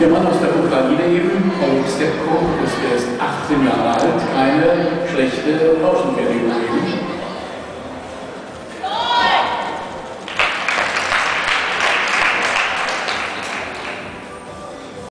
Der Mann aus der Ukraine eben, Paul Stepko, ist erst 18 Jahre alt, keine schlechte Rauschenfertigung.